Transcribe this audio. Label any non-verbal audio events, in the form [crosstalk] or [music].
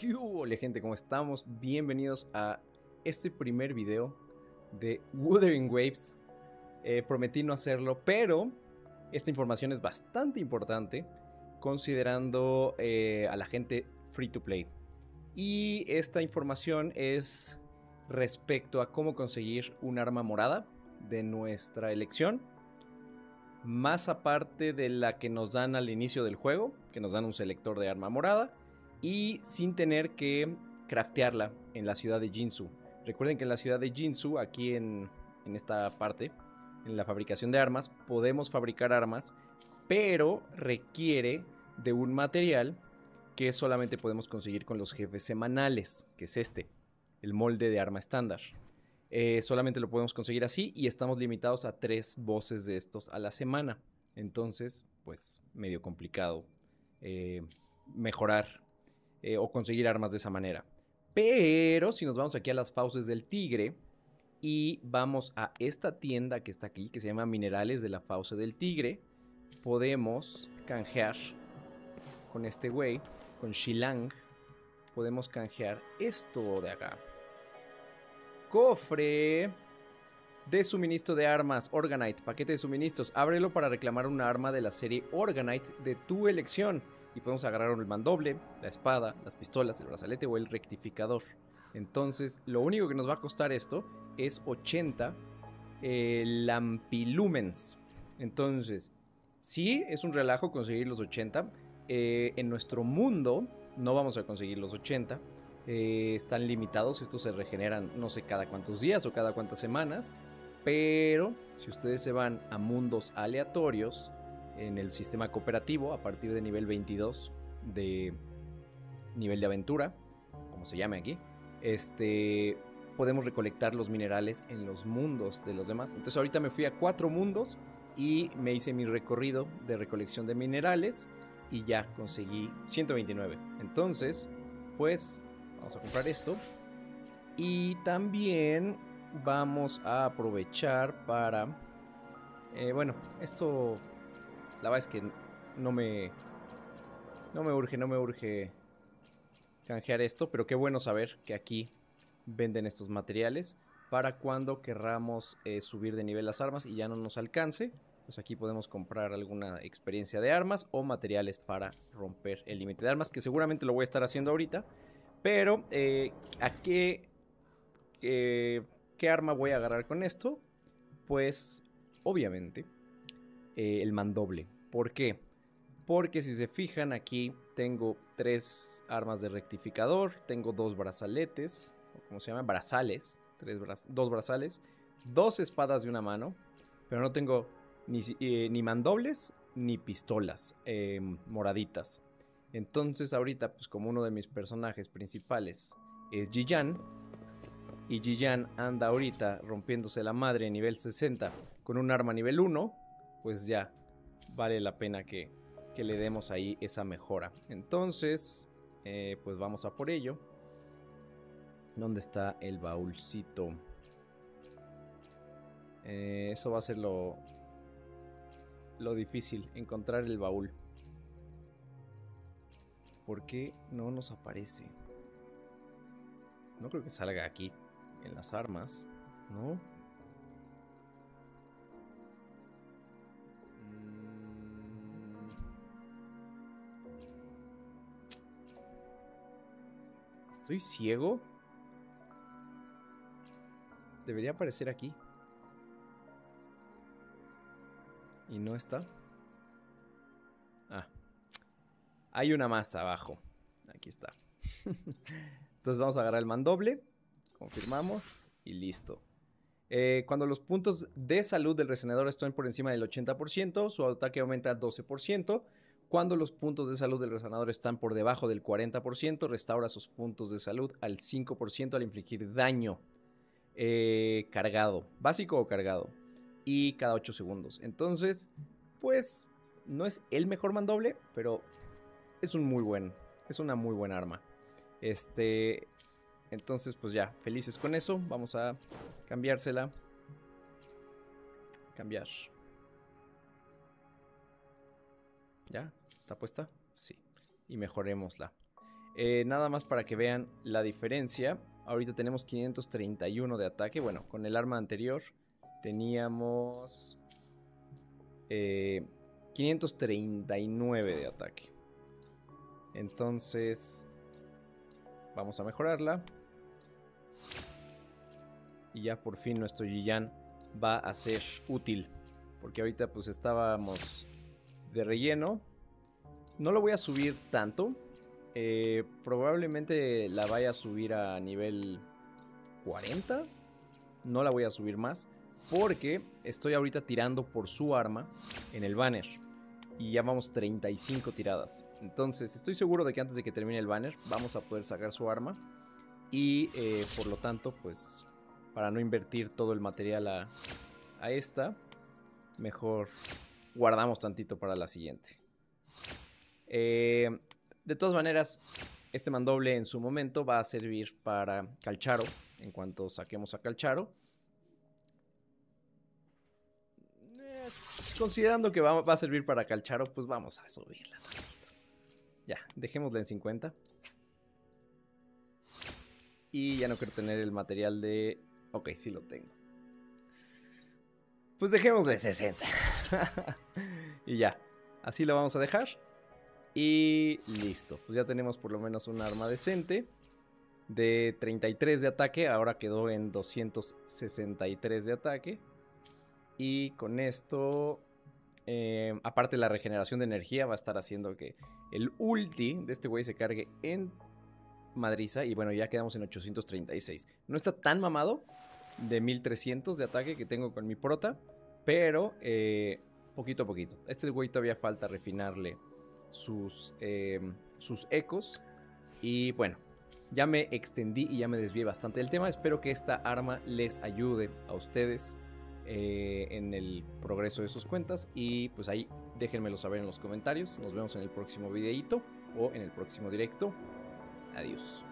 ¿Qué hubo, gente? ¿Cómo estamos? Bienvenidos a este primer video de Wuthering Waves. Eh, prometí no hacerlo, pero esta información es bastante importante considerando eh, a la gente free to play. Y esta información es respecto a cómo conseguir un arma morada de nuestra elección. Más aparte de la que nos dan al inicio del juego, que nos dan un selector de arma morada y sin tener que craftearla en la ciudad de Jinsu. Recuerden que en la ciudad de Jinsu, aquí en, esta parte, en la fabricación de armas, podemos fabricar armas, pero requiere de un material que solamente podemos conseguir con los jefes semanales, que es este, el molde de arma estándar. Eh, solamente lo podemos conseguir así y estamos limitados a tres voces de estos a la semana. Entonces, pues medio complicado eh, mejorar eh, o conseguir armas de esa manera. Pero si nos vamos aquí a las fauces del tigre y vamos a esta tienda que está aquí, que se llama Minerales de la Fauce del Tigre, podemos canjear con este güey, con Shilang, podemos canjear esto de acá. Cofre de suministro de armas, Organite, paquete de suministros. Ábrelo para reclamar una arma de la serie Organite de tu elección y podemos agarrar el mandoble, la espada, las pistolas, el brazalete o el rectificador. Entonces, lo único que nos va a costar esto es 80 eh, lampilumens. Entonces, sí es un relajo conseguir los 80. Eh, en nuestro mundo no vamos a conseguir los 80. Eh, están limitados, estos se regeneran no sé cada cuántos días o cada cuántas semanas. Pero si ustedes se van a mundos aleatorios, en el sistema cooperativo a partir de nivel 22 de nivel de aventura, como se llame aquí, este, podemos recolectar los minerales en los mundos de los demás. Entonces ahorita me fui a cuatro mundos y me hice mi recorrido de recolección de minerales y ya conseguí 129. Entonces, pues vamos a comprar esto y también vamos a aprovechar para... Eh, bueno, esto la verdad es que no me... No me urge, no me urge canjear esto, pero qué bueno saber que aquí venden estos materiales para cuando querramos eh, subir de nivel las armas y ya no nos alcance. Pues aquí podemos comprar alguna experiencia de armas o materiales para romper el límite de armas, que seguramente lo voy a estar haciendo ahorita. Pero, eh, ¿a qué, eh, qué arma voy a agarrar con esto? Pues, obviamente, eh, el mandoble. ¿Por qué? Porque si se fijan aquí tengo tres armas de rectificador, tengo dos brazaletes, ¿cómo se llama? Brazales, dos brazales, dos espadas de una mano, pero no tengo ni, eh, ni mandobles ni pistolas em, moraditas. Entonces ahorita, pues como uno de mis personajes principales es Jiyan, y Jiyan anda ahorita rompiéndose la madre nivel 60 con un arma nivel 1, pues ya vale la pena que, le demos ahí esa mejora. Entonces, eh, pues vamos a por ello. ¿Dónde está el baúlcito? Eh, eso va a ser lo, lo difícil, encontrar el baúl. ¿Por qué no nos aparece? No creo que salga aquí, en las armas, ¿no? ¿Estoy ciego? Debería aparecer aquí. ¿Y no está? Ah. Hay una más abajo. Aquí está. [laughs] Entonces vamos a agarrar el mandoble. Confirmamos. Y listo. Eh, cuando los puntos de salud del resonador están por encima del 80%, su ataque aumenta 12%. Cuando los puntos de salud del resonador están por debajo del 40%, restaura sus puntos de salud al 5% al infligir daño eh, cargado, básico o cargado, y cada 8 segundos. Entonces, pues no es el mejor mandoble, pero es un muy buen, es una muy buena arma. Este, entonces, pues ya, felices con eso. Vamos a cambiársela. Cambiar. ¿Ya? ¿Está puesta? Sí. Y mejorémosla. Eh, nada más para que vean la diferencia. Ahorita tenemos 531 de ataque. Bueno, con el arma anterior teníamos 539 eh, de ataque. Entonces, vamos a mejorarla. Y ya por fin nuestro Yiyan va a ser útil. Porque ahorita pues estábamos de relleno. No lo voy a subir tanto. Eh, probablemente la vaya a subir a nivel 40. No la voy a subir más. Porque estoy ahorita tirando por su arma en el banner. Y ya vamos 35 tiradas. Entonces estoy seguro de que antes de que termine el banner vamos a poder sacar su arma. Y eh, por lo tanto pues para no invertir todo el material a, a esta, mejor guardamos tantito para la siguiente. Eh, de todas maneras, este mandoble en su momento va a servir para Calcharo, en cuanto saquemos a Calcharo. Eh, considerando que va, a servir para Calcharo, pues vamos a subirla Ya, dejémosla en 50. Y ya no quiero tener el material de... Ok, sí lo tengo. Pues dejemos de 60. [laughs] y ya. Así lo vamos a dejar. Y listo. Pues ya tenemos por lo menos un arma decente. De 33 de ataque. Ahora quedó en 263 de ataque. Y con esto. Eh, aparte la regeneración de energía va a estar haciendo que el ulti de este güey se cargue en madriza. Y bueno, ya quedamos en 836. No está tan mamado de 1300 de ataque que tengo con mi prota. Pero eh, poquito a poquito. Este güey todavía falta refinarle sus, em, sus ecos. Y bueno, ya me extendí y ya me desvié bastante del tema. Espero que esta arma les ayude a ustedes eh, en el progreso de sus cuentas. Y pues ahí déjenmelo saber en los comentarios. Nos vemos en el próximo videito o en el próximo directo. Adiós.